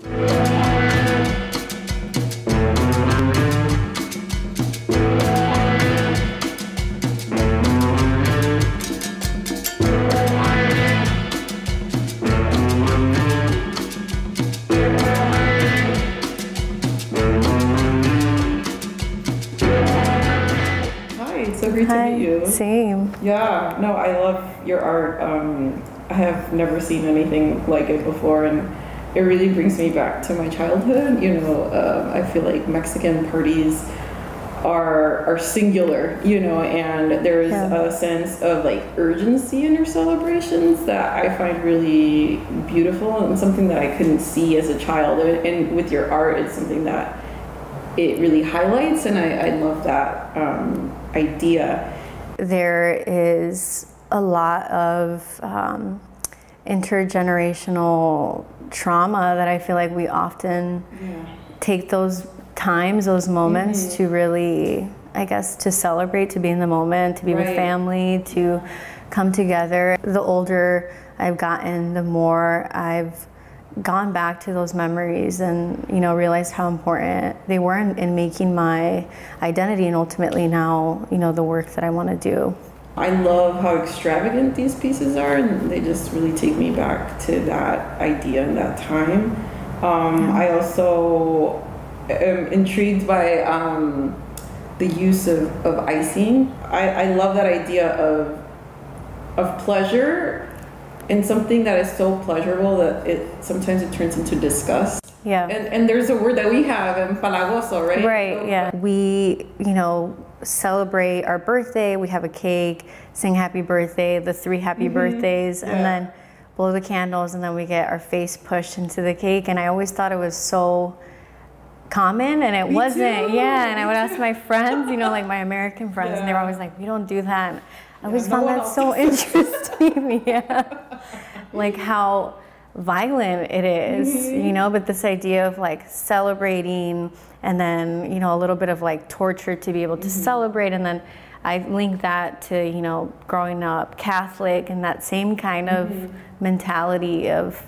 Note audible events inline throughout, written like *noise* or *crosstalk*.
Hi, so great to meet you. Same. Yeah, no, I love your art. Um, I have never seen anything like it before, and it really brings me back to my childhood. You know, uh, I feel like Mexican parties are are singular, you know, and there's Yeah. a sense of like urgency in your celebrations that I find really beautiful and something that I couldn't see as a child. And and with your art, it's something that it really highlights, and I, I love that um, idea. There is a lot of um, intergenerational trauma that I feel like we often take those times, those moments Mm-hmm. to really, I guess, to celebrate, to be in the moment, to be with family, to come together. The older I've gotten, the more I've gone back to those memories and you know realized how important they were in, in making my identity and ultimately now you know the work that I want to do. I love how extravagant these pieces are, and they just really take me back to that idea and that time. Um, I also am intrigued by um, the use of, of icing. I, I love that idea of of pleasure in something that is so pleasurable that it sometimes it turns into disgust. Yeah. And and there's a word that we have in Palagoso, right? Right, yeah. We, you know, celebrate our birthday, we have a cake, sing happy birthday, the three happy birthdays, Yeah. and then blow the candles, and then we get our face pushed into the cake. And I always thought it was so common, and it Me wasn't. too, Yeah, and I would ask my friends, you know, like my American friends, and they were always like, we don't do that. And I always no found one that else so *laughs* interesting. *laughs* yeah. Like how violent it is, Mm-hmm. you know, but this idea of like celebrating and then, you know, a little bit of like torture to be able to Mm-hmm. celebrate. And then I link that to, you know, growing up Catholic and that same kind of Mm-hmm. mentality of,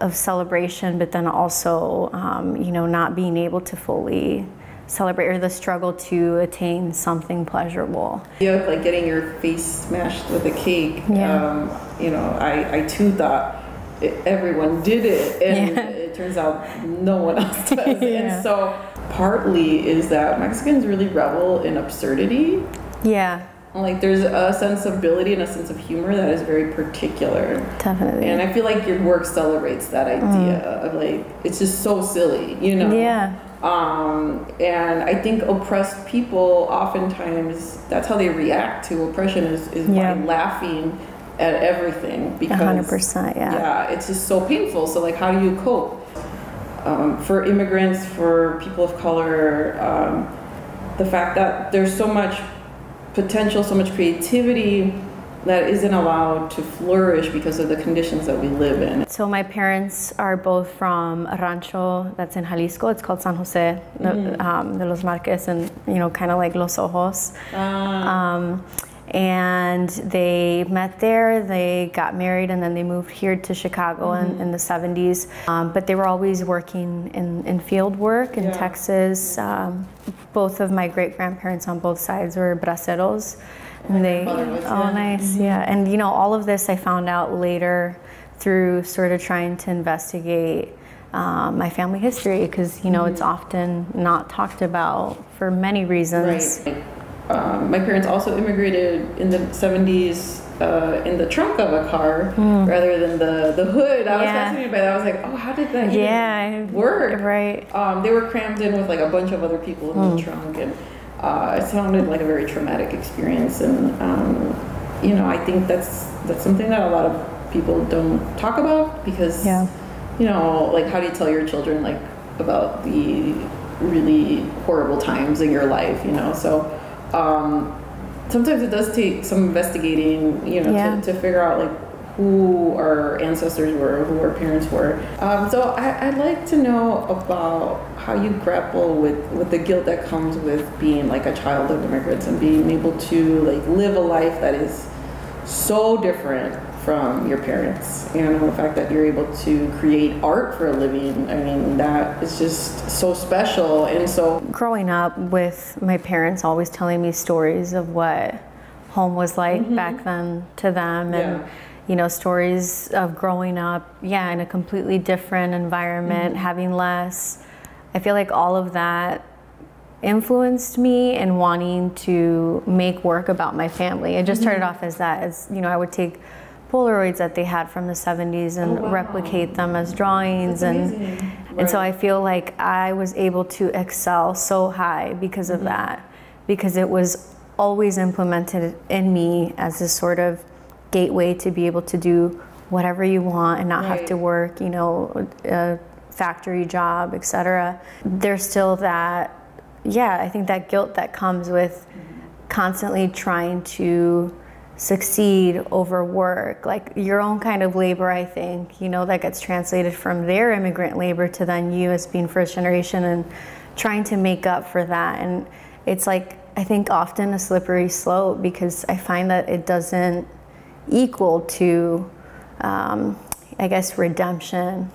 of celebration, but then also, um, you know, not being able to fully celebrate or the struggle to attain something pleasurable. of like getting your face smashed with a cake. Yeah. Um, you know, I, I too thought it, everyone did it, and Yeah. Turns out no one else *laughs* does. Yeah. And so, partly is that Mexicans really revel in absurdity. Yeah, Like, there's a sensibility and a sense of humor that is very particular. definitely. And I feel like your work celebrates that idea of like, it's just so silly, you know? Mm. yeah. Um, and I think oppressed people oftentimes that's how they react to oppression is, is Yeah. by laughing at everything because 100%, yeah. yeah, it's just so painful. So like, how do you cope? Um, for immigrants, for people of color, um, the fact that there's so much potential, so much creativity that isn't allowed to flourish because of the conditions that we live in. So my parents are both from a rancho that's in Jalisco. It's called San Jose Mm. de, um, de los Marques, and you know, kind of like Los Ojos. Um, and they met there. They got married, and then they moved here to Chicago in, in the 70s. Um, but they were always working in, in field work in Yeah. Texas. Um, both of my great grandparents on both sides were braceros. And they, oh, nice, yeah. And you know, all of this I found out later through sort of trying to investigate um, my family history because you know it's often not talked about for many reasons. Right. Um, my parents also immigrated in the 70s uh, in the trunk of a car rather than the, the hood. I was Hmm. Fascinated by that. I was like, oh, how did that Yeah, work? right. Um, they were crammed in with like a bunch of other people in Hmm. the trunk, and uh, it sounded like a very traumatic experience. And um, you know, I think that's that's something that a lot of people don't talk about because Yeah. you know, like how do you tell your children like about the really horrible times in your life? You know, so um, sometimes it does take some investigating, you know, Yeah. to, to figure out like who our ancestors were, who our parents were. Um, so I, I'd like to know about how you grapple with, with the guilt that comes with being like a child of immigrants and being able to like live a life that is so different from your parents and the fact that you're able to create art for a living. I mean, that is just so special. And so, growing up with my parents always telling me stories of what home was like mm-hmm. back then to them and yeah. you know stories of growing up yeah in a completely different environment mm-hmm. having less i feel like all of that influenced me in wanting to make work about my family. It just started mm-hmm. off as that, as you know, I would take Polaroids that they had from the 70s and oh, wow. replicate them as drawings and right. and so I feel like I was able to excel so high because mm-hmm. of that because it was always implemented in me as this sort of gateway to be able to do whatever you want and not right. have to work, you know, a factory job, etc. There's still that yeah, I think that guilt that comes with constantly trying to succeed over work, like your own kind of labor, I think, you know, that gets translated from their immigrant labor to then you as being first generation and trying to make up for that. And it's like, I think often a slippery slope because I find that it doesn't equal to, um, I guess, redemption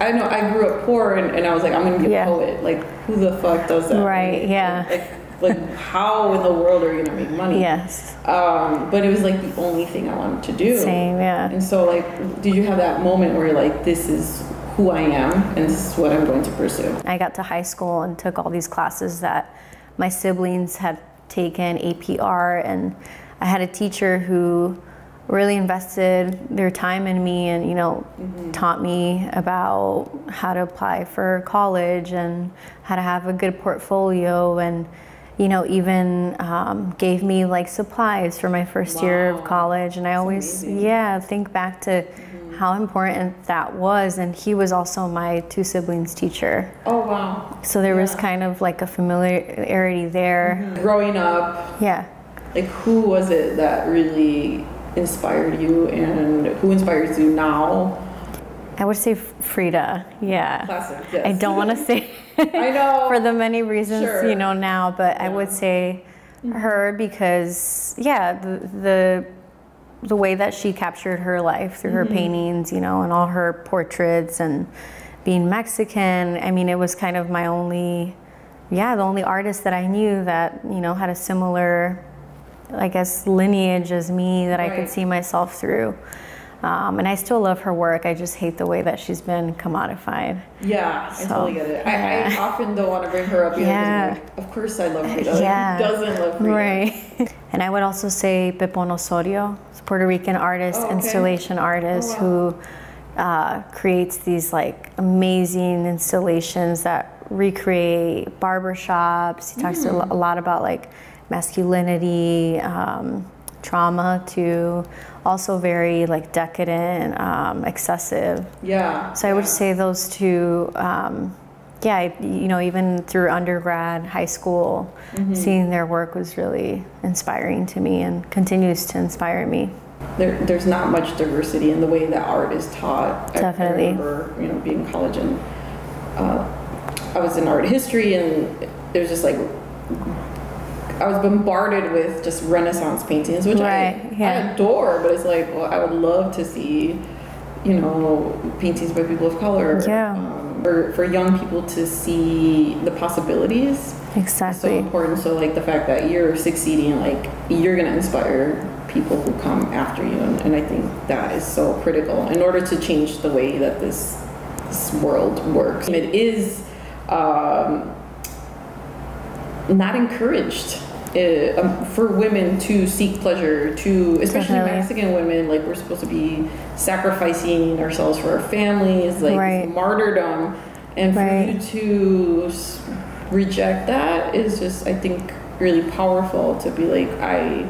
I know I grew up poor and, and I was like, I'm gonna be a poet. Like, who the fuck does that? Right, yeah. Like, like, how in the world are you gonna make money? Yes. Um, but it was like the only thing I wanted to do. Same, yeah. And so, like, did you have that moment where you're like, this is who I am and this is what I'm going to pursue? I got to high school and took all these classes that my siblings had taken, APR, and I had a teacher who really invested their time in me and you know mm-hmm. taught me about how to apply for college and how to have a good portfolio and you know even um, gave me like supplies for my first wow. year of college and i That's always amazing. yeah think back to mm-hmm. how important that was and he was also my two siblings teacher oh wow so there yeah. was kind of like a familiarity there mm-hmm. growing up yeah like who was it that really inspired you and who inspires you now? I would say Frida. Yeah. Classic. Yes. I don't want to *laughs* say. I know. *laughs* for the many reasons sure. you know now, but yeah. I would say mm-hmm. her because yeah, the, the the way that she captured her life through her mm-hmm. paintings, you know, and all her portraits and being Mexican. I mean, it was kind of my only, yeah, the only artist that I knew that you know had a similar I guess, lineage as me that right. I could see myself through. Um, and I still love her work. I just hate the way that she's been commodified. Yeah, so, I totally get it. Yeah. I, I, often don't want to bring her up. yeah. Like, of course I love Frida. Yeah. Like, doesn't love Frida? Right. *laughs* and I would also say Pepon Osorio, Puerto Rican artist, oh, okay. installation artist oh, wow. who uh, creates these like amazing installations that recreate barbershops. He talks mm. a lot about like masculinity, um, trauma to also very like decadent, um, excessive. Yeah. So I would say those two. Um, yeah, you know, even through undergrad, high school, mm-hmm. seeing their work was really inspiring to me and continues to inspire me. There, there's not much diversity in the way that art is taught. Definitely. I remember, you know, being in college and uh, I was in art history and there's just like I was bombarded with just Renaissance paintings, which right, I, yeah. I adore, but it's like, well, I would love to see, you know, paintings by people of color. Yeah. Um, for, for young people to see the possibilities. Exactly. So important. So, like, the fact that you're succeeding, like, you're going to inspire people who come after you. And, and I think that is so critical in order to change the way that this, this world works. It is. Um, not encouraged uh, um, for women to seek pleasure to especially Definitely. mexican women like we're supposed to be sacrificing ourselves for our families like right. martyrdom and for right. you to reject that is just i think really powerful to be like i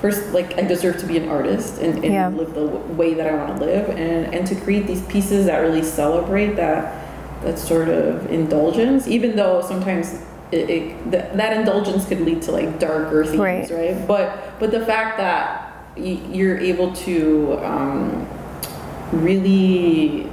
first like i deserve to be an artist and, and yeah. live the way that i want to live and and to create these pieces that really celebrate that that sort of indulgence even though sometimes it, it, that indulgence could lead to like darker themes, right? right? But but the fact that you're able to um, really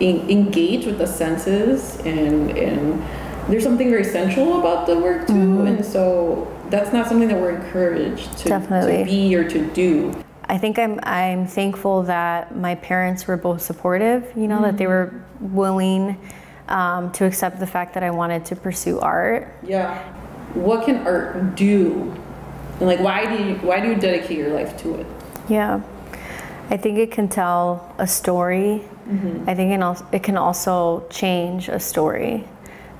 en- engage with the senses and and there's something very sensual about the work too, mm-hmm. and so that's not something that we're encouraged to, to be or to do. I think I'm I'm thankful that my parents were both supportive. You know that they were willing um, to accept the fact that I wanted to pursue art. Yeah. What can art do? And like, why do you why do you dedicate your life to it? Yeah, I think it can tell a story. I think it, can also change a story.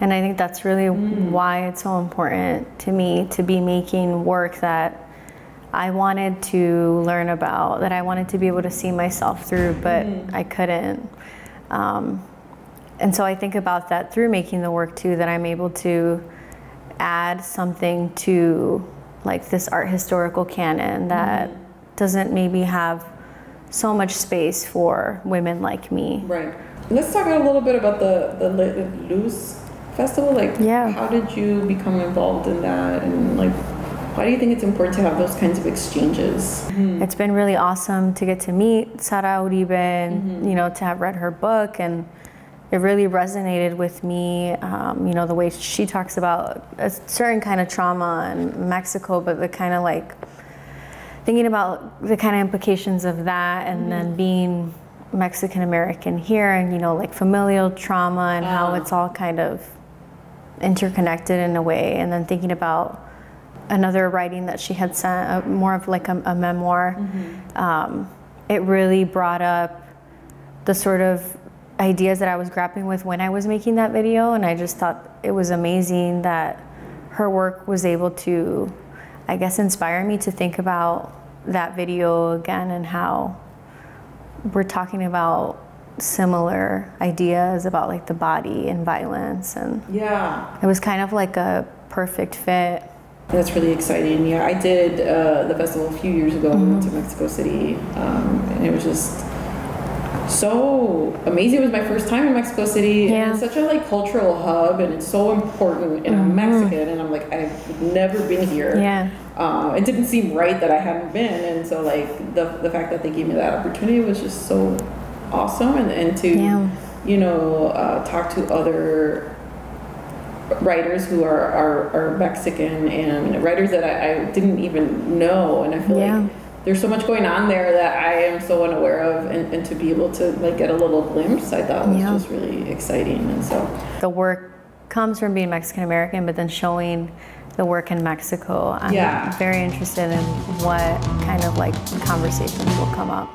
And I think that's really why it's so important to me to be making work that I wanted to learn about, that I wanted to be able to see myself through, but I couldn't. Um, and so I think about that through making the work too, that I'm able to add something to like this art historical canon that mm-hmm. doesn't maybe have so much space for women like me. Right. Let's talk a little bit about the the Luz festival. Like, Yeah. how did you become involved in that, and like, why do you think it's important to have those kinds of exchanges? Mm-hmm. It's been really awesome to get to meet Sara Uribe and mm-hmm. you know to have read her book and it really resonated with me. Um, you know the way she talks about a certain kind of trauma in Mexico, but the kind of like thinking about the kind of implications of that, and then being Mexican American here, and you know like familial trauma and how Ah. it's all kind of interconnected in a way, and then thinking about another writing that she had sent, uh, more of like a, a memoir. Um, it really brought up the sort of ideas that I was grappling with when I was making that video, and I just thought it was amazing that her work was able to, I guess, inspire me to think about that video again and how we're talking about similar ideas about like the body and violence and Yeah, it was kind of like a perfect fit that's really exciting. Yeah, I did uh, the festival a few years ago. We went to Mexico City, um, and it was just so amazing. It was my first time in Mexico City, Yeah. and it's such a like cultural hub, and it's so important. And I'm Mexican, and I'm like I've never been here. yeah uh, it didn't seem right that I hadn't been, and so like the the fact that they gave me that opportunity was just so awesome, and and to Yeah. you know uh, talk to other writers who are, are are Mexican and writers that I, I didn't even know, and I feel Yeah. like there's so much going on there that I am so unaware of, and, and to be able to like get a little glimpse, I thought was Yeah. just really exciting, and so the work comes from being Mexican American, but then showing the work in Mexico. I'm Yeah. very interested in what kind of like conversations will come up.